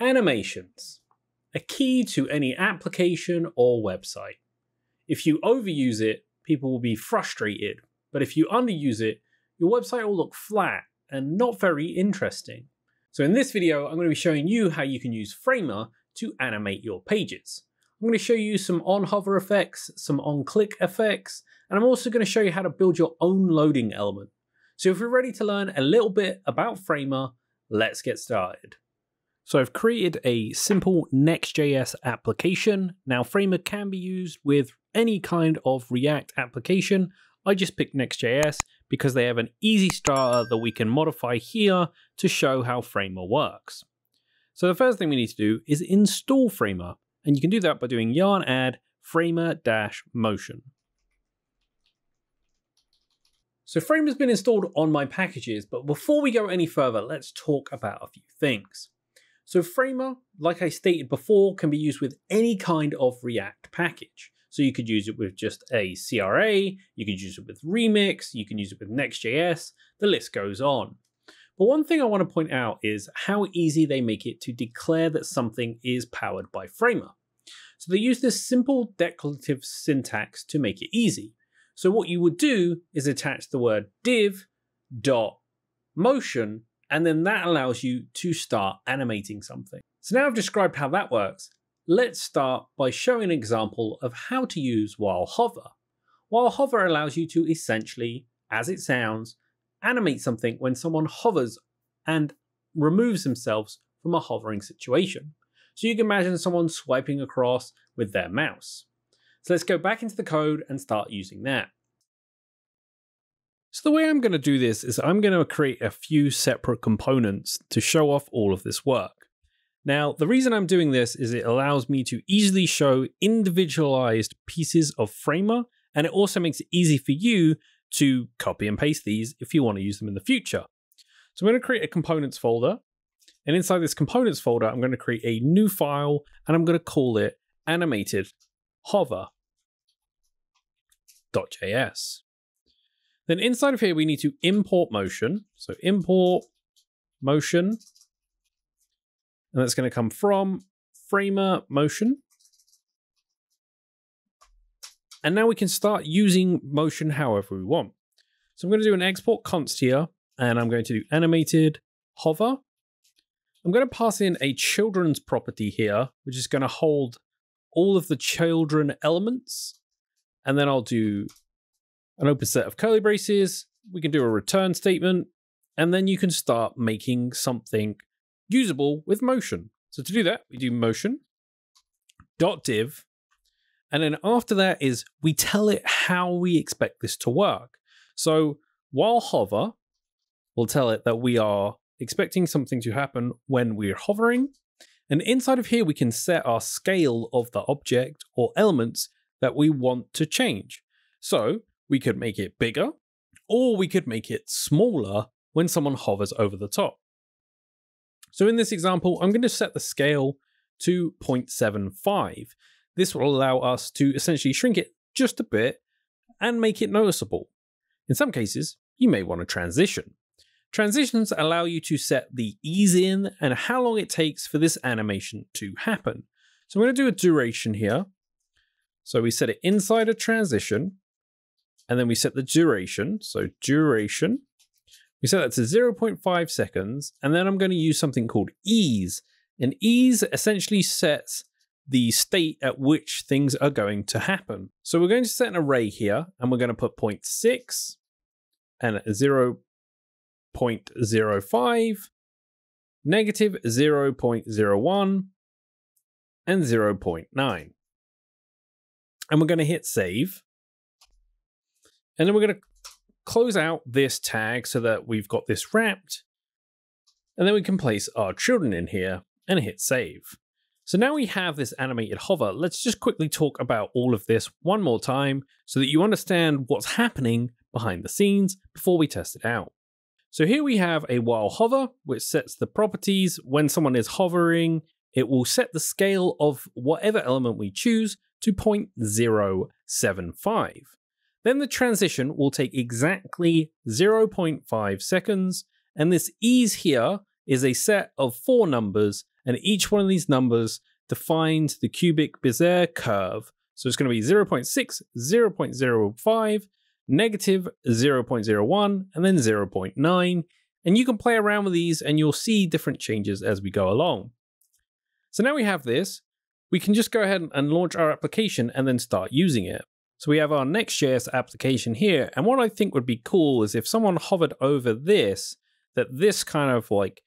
Animations, a key to any application or website. If you overuse it, people will be frustrated, but if you underuse it, your website will look flat and not very interesting. So in this video, I'm going to be showing you how you can use Framer to animate your pages. I'm going to show you some on hover effects, some on click effects, and I'm also going to show you how to build your own loading element. So if you're ready to learn a little bit about Framer, let's get started. So I've created a simple Next.js application. Now Framer can be used with any kind of React application. I just picked Next.js because they have an easy starter that we can modify here to show how Framer works. So the first thing we need to do is install Framer, and you can do that by doing yarn add framer-motion. So Framer's been installed on my packages, but before we go any further, let's talk about a few things. So Framer, like I stated before, can be used with any kind of React package. So you could use it with just a CRA, you could use it with Remix, you can use it with Next.js, the list goes on. But one thing I want to point out is how easy they make it to declare that something is powered by Framer. So they use this simple declarative syntax to make it easy. So what you would do is attach the word div dot motion and then that allows you to start animating something. So now I've described how that works, let's start by showing an example of how to use while hover. While hover allows you to essentially, as it sounds, animate something when someone hovers and removes themselves from a hovering situation. So you can imagine someone swiping across with their mouse. So let's go back into the code and start using that. So the way I'm going to do this is I'm going to create a few separate components to show off all of this work. Now, the reason I'm doing this is it allows me to easily show individualized pieces of Framer, and it also makes it easy for you to copy and paste these if you want to use them in the future. So I'm going to create a components folder, and inside this components folder, I'm going to create a new file, and I'm going to call it animated hover.js. Then inside of here, we need to import motion. So import motion. And that's going to come from Framer motion. And now we can start using motion however we want. So I'm going to do an export const here, and I'm going to do animated hover. I'm going to pass in a children's property here, which is going to hold all of the children elements. And then I'll do an open set of curly braces, we can do a return statement, and then you can start making something usable with motion. So to do that, we do motion dot div, and then after that is we tell it how we expect this to work. So while hover, we'll tell it that we are expecting something to happen when we're hovering. And inside of here, we can set our scale of the object or elements that we want to change. So we could make it bigger, or we could make it smaller when someone hovers over the top. So in this example, I'm going to set the scale to 0.75. This will allow us to essentially shrink it just a bit and make it noticeable. In some cases, you may want to transition. Transitions allow you to set the ease in and how long it takes for this animation to happen. So I'm going to do a duration here. So we set it inside a transition and then we set the duration. So duration, we set that to 0.5 seconds. And then I'm going to use something called ease. And ease essentially sets the state at which things are going to happen. So we're going to set an array here and we're going to put 0.6 and 0.05, negative 0.01, and 0.9. And we're going to hit save. And then we're going to close out this tag so that we've got this wrapped. And then we can place our children in here and hit save. So now we have this animated hover. Let's just quickly talk about all of this one more time so that you understand what's happening behind the scenes before we test it out. So here we have a while hover, which sets the properties. When someone is hovering, it will set the scale of whatever element we choose to 0.075. Then the transition will take exactly 0.5 seconds, and this ease here is a set of four numbers, and each one of these numbers defines the cubic Bezier curve. So it's going to be 0.6, 0.05, negative 0.01, and then 0.9. And you can play around with these and you'll see different changes as we go along. So now we have this, we can just go ahead and launch our application and then start using it. So we have our Next.js application here. And what I think would be cool is if someone hovered over this, that this kind of like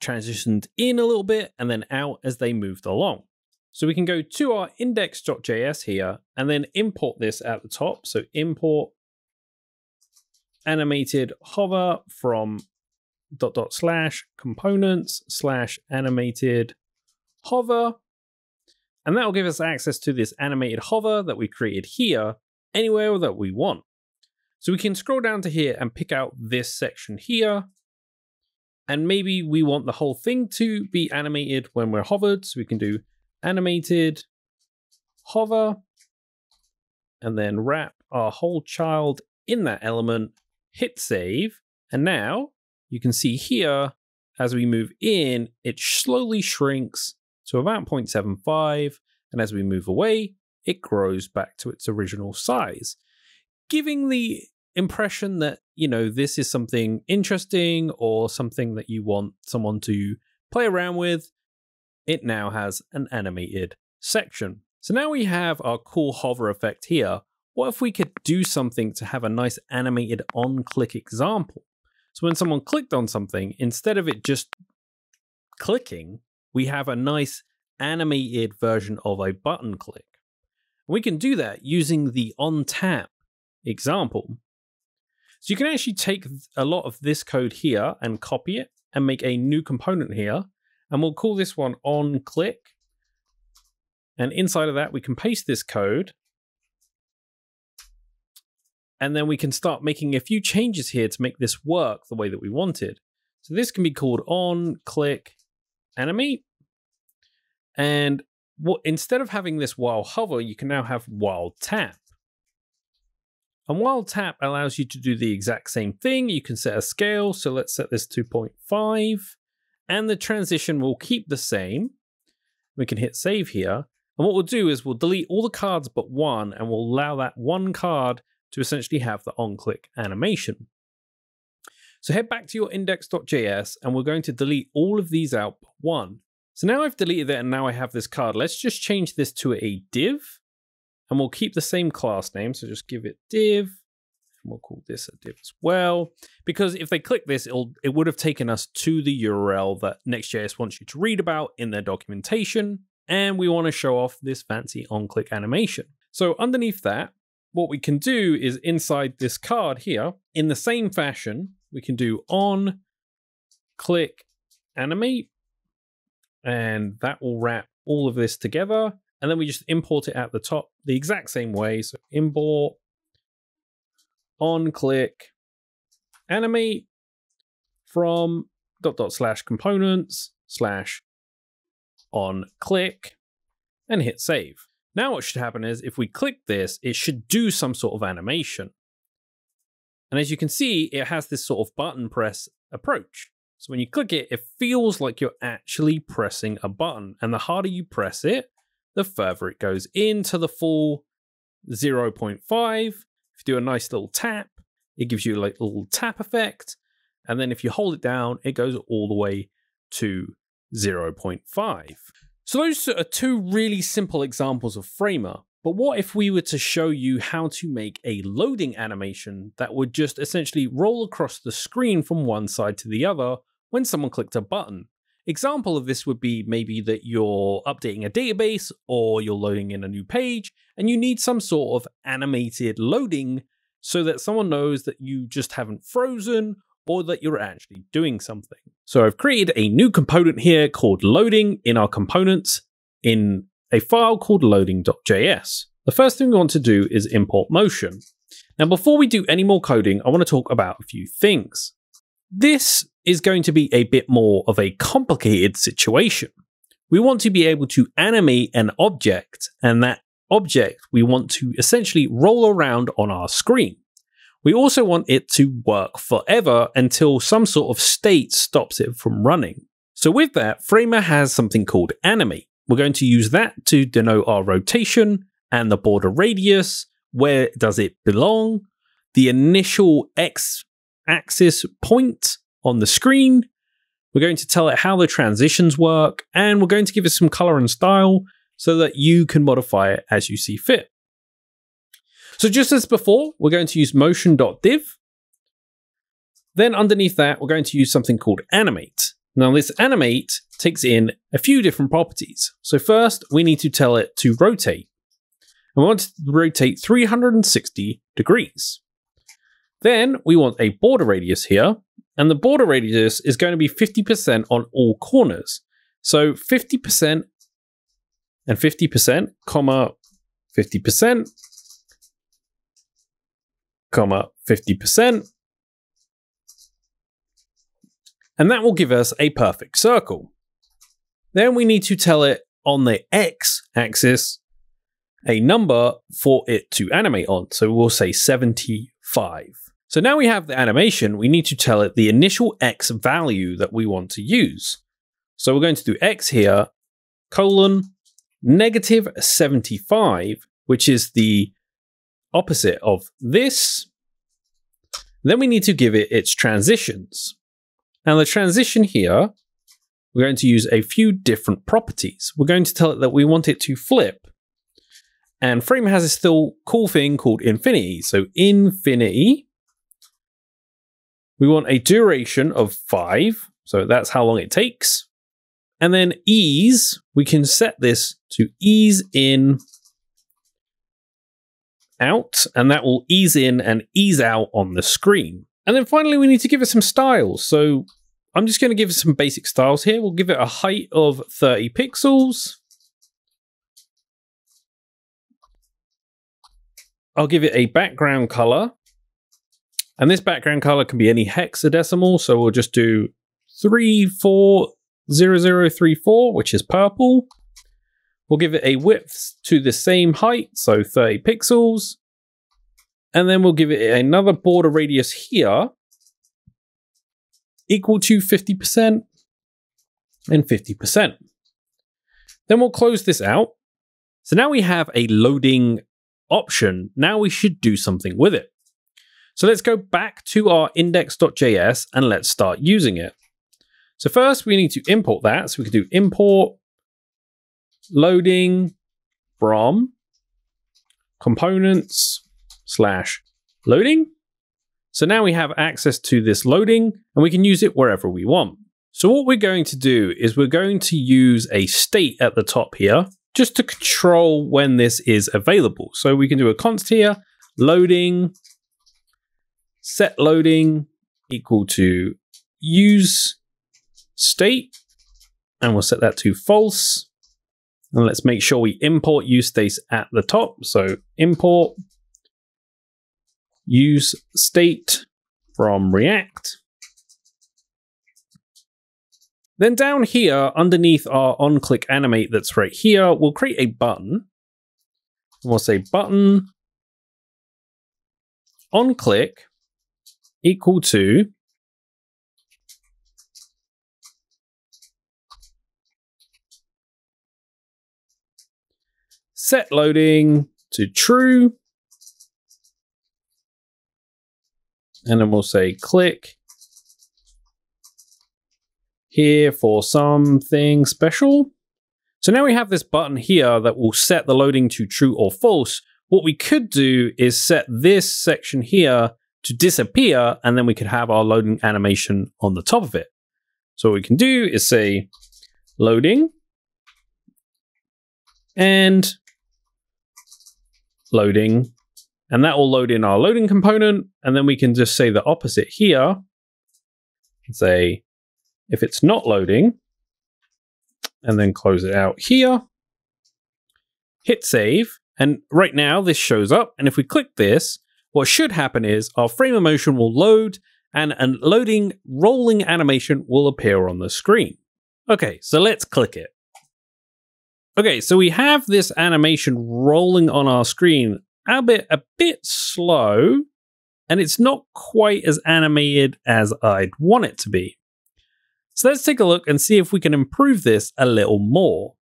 transitioned in a little bit and then out as they moved along. So we can go to our index.js here and then import this at the top. So import animated hover from dot dot slash components slash animated hover. And that will give us access to this animated hover that we created here anywhere that we want. So we can scroll down to here and pick out this section here. And maybe we want the whole thing to be animated when we're hovered. So we can do animated hover and then wrap our whole child in that element, hit save. And now you can see here, as we move in, it slowly shrinks to about 0.75. And as we move away, it grows back to its original size, giving the impression that, you know, this is something interesting or something that you want someone to play around with. It now has an animated section. So now we have our cool hover effect here. What if we could do something to have a nice animated on click example? So when someone clicked on something, instead of it just clicking, we have a nice animated version of a button click. We can do that using the on tap example. So you can actually take a lot of this code here and copy it and make a new component here. And we'll call this one on click. And inside of that, we can paste this code. And then we can start making a few changes here to make this work the way that we wanted. So this can be called on click animate. And what, instead of having this while hover, you can now have while tap. And while tap allows you to do the exact same thing. You can set a scale. So let's set this 2.5 and the transition will keep the same. We can hit save here. And what we'll do is we'll delete all the cards but one and we'll allow that one card to essentially have the on-click animation. So head back to your index.js and we're going to delete all of these out but one. So now I've deleted it and now I have this card. Let's just change this to a div and we'll keep the same class name. So just give it div and we'll call this a div as well. Because if they click this, it'll, it would have taken us to the URL that Next.js wants you to read about in their documentation. And we want to show off this fancy on-click animation. So underneath that, what we can do is inside this card here, in the same fashion, we can do on click animate and that will wrap all of this together. And then we just import it at the top the exact same way. So import, on click, animate from dot dot slash components slash on click and hit save. Now what should happen is if we click this, it should do some sort of animation. And as you can see, it has this sort of button press approach. So when you click it, it feels like you're actually pressing a button. And the harder you press it, the further it goes into the full 0.5. If you do a nice little tap, it gives you like a little tap effect. And then if you hold it down, it goes all the way to 0.5. So those are two really simple examples of Framer. But what if we were to show you how to make a loading animation that would just essentially roll across the screen from one side to the other when someone clicked a button? Example of this would be maybe that you're updating a database or you're loading in a new page and you need some sort of animated loading so that someone knows that you just haven't frozen or that you're actually doing something. So I've created a new component here called loading in our components in a file called loading.js. The first thing we want to do is import motion. Now, before we do any more coding, I want to talk about a few things. This is going to be a bit more of a complicated situation. We want to be able to animate an object, and that object we want to essentially roll around on our screen. We also want it to work forever until some sort of state stops it from running. So with that, Framer has something called animate. We're going to use that to denote our rotation and the border radius. Where does it belong? The initial x axis point on the screen. We're going to tell it how the transitions work, and we're going to give it some color and style so that you can modify it as you see fit. So just as before, we're going to use motion.div. Then underneath that, we're going to use something called animate. Now this animate takes in a few different properties. So first, we need to tell it to rotate. And we want to rotate 360 degrees. Then we want a border radius here, and the border radius is going to be 50% on all corners. So 50% and 50%, comma 50%, comma 50%. And that will give us a perfect circle. Then we need to tell it on the x axis a number for it to animate on. So we'll say 75. So now we have the animation, we need to tell it the initial x value that we want to use. So we're going to do x here, colon, negative 75, which is the opposite of this. Then we need to give it its transitions. Now the transition here, we're going to use a few different properties. We're going to tell it that we want it to flip. And Frame has a still cool thing called infinity. So infinity we want a duration of five. So that's how long it takes. And then ease, we can set this to ease in out, and that will ease in and ease out on the screen. And then finally, we need to give it some styles. So I'm just going to give it some basic styles here. We'll give it a height of 30 pixels. I'll give it a background color and this background color can be any hexadecimal. So we'll just do 340034, which is purple. We'll give it a width to the same height, so 30 pixels. And then we'll give it another border radius here equal to 50% and 50%. Then we'll close this out. So now we have a loading option. Now we should do something with it. So let's go back to our index.js and let's start using it. So first we need to import that. So we can do import loading from components slash loading. So now we have access to this loading and we can use it wherever we want. So what we're going to do is we're going to use a state at the top here just to control when this is available. So we can do a const here, loading set loading equal to use state, and we'll set that to false. And let's make sure we import use state at the top. So import use state from React. Then down here, underneath our on-click animate that's right here, we'll create a button. And we'll say button on click equal to set loading to true. And then we'll say click here for something special. So now we have this button here that will set the loading to true or false. What we could do is set this section here to disappear, and then we could have our loading animation on the top of it. So what we can do is say loading and loading, and that will load in our loading component, and then we can just say the opposite here say if it's not loading, and then close it out here, hit save, and right now this shows up, and if we click this, what should happen is our Framer Motion will load and a loading rolling animation will appear on the screen. Okay, so let's click it. Okay, so we have this animation rolling on our screen, a bit, a bit slow, and it's not quite as animated as I'd want it to be. So let's take a look and see if we can improve this a little more.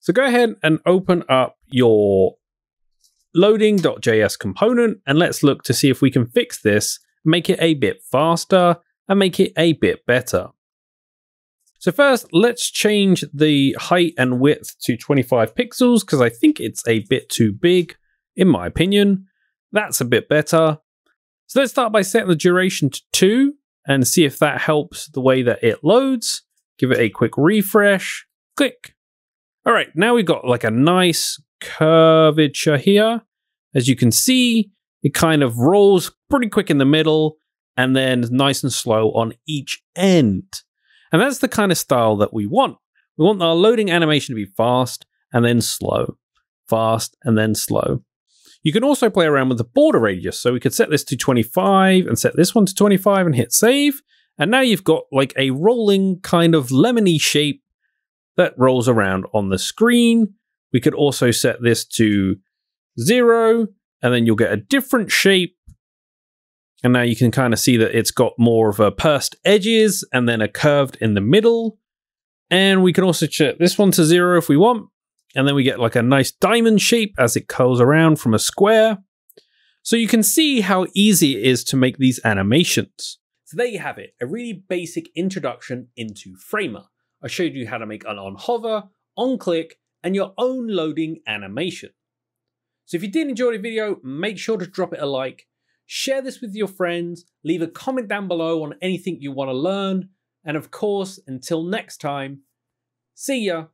So go ahead and open up your loading.js component and let's look to see if we can fix this, make it a bit faster and make it a bit better. So first, let's change the height and width to 25 pixels because I think it's a bit too big, in my opinion. That's a bit better. So let's start by setting the duration to 2 and see if that helps the way that it loads. Give it a quick refresh. Click. All right, now we've got like a nice curvature here. As you can see, it kind of rolls pretty quick in the middle and then nice and slow on each end. And that's the kind of style that we want. We want our loading animation to be fast and then slow, fast and then slow. You can also play around with the border radius. So we could set this to 25 and set this one to 25 and hit save. And now you've got like a rolling kind of lemony shape that rolls around on the screen. We could also set this to zero and then you'll get a different shape and now you can kind of see that it's got more of a pursed edges and then a curved in the middle. And we can also set this one to zero if we want. And then we get like a nice diamond shape as it curls around from a square. So you can see how easy it is to make these animations. So there you have it, a really basic introduction into Framer. I showed you how to make an on hover, on click, and your own loading animation. So if you did enjoy the video, make sure to drop it a like Share this with your friends, leave a comment down below on anything you want to learn, and of course, until next time, see ya!